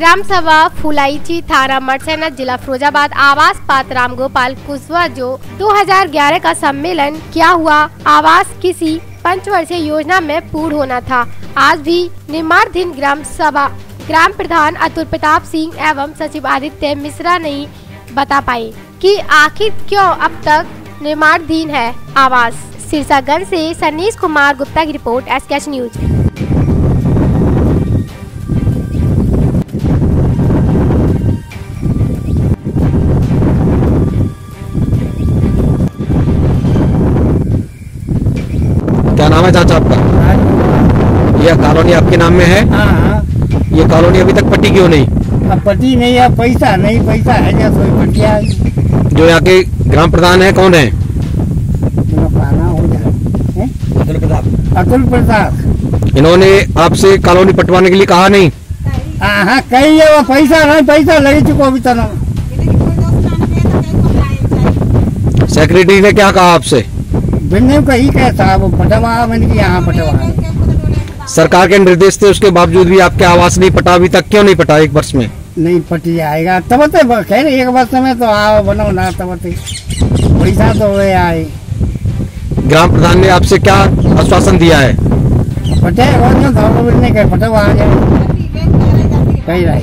ग्राम सभा फुलाईची थाना मरसेना, जिला फिरोजाबाद, आवास पात्र राम गोपाल कुशवा जो 2011 का सम्मेलन क्या हुआ, आवास किसी पंचवर्षीय योजना में पूर्ण होना था। आज भी निर्माणाधीन ग्राम सभा ग्राम प्रधान अतुल प्रताप सिंह एवं सचिव आदित्य मिश्रा नहीं बता पाए कि आखिर क्यों अब तक निर्माणाधीन है आवास। सिरसागंज से सनीश कुमार गुप्ता की रिपोर्ट एस न्यूज़। नाम है चाचा आपका? यह कॉलोनी आपके नाम में है? हाँ हाँ। ये कॉलोनी अभी तक पट्टी क्यों नहीं? अब पति नहीं है पैसा नहीं पैसा है जब कोई पटिया जो यहाँ के ग्राम प्रधान है कौन है? पाना हो अतुल प्रसाद इन्होंने आपसे कॉलोनी पटवाने के लिए कहा नहीं। हाँ हाँ कही है वो पैसा नहीं पैसा लगे चुको अभी तक सेक्रेटरी ने क्या कहा आपसे? बिन्ने कही कैसा वो पटवा मैंने यहाँ पटवा। सरकार के निर्देश थे उसके बावजूद भी आपके आवास नहीं पटा अभी तक क्यों नहीं पटा एक वर्ष में? नहीं पटी आएगा। तब तो खैर एक वर्ष में तो आओ बनो ना तब तो। पैसा तो वे आए। ग्राम प्रधान ने आपसे क्या आश्वासन दिया है? पटे पटवा आ जाए कही रहे।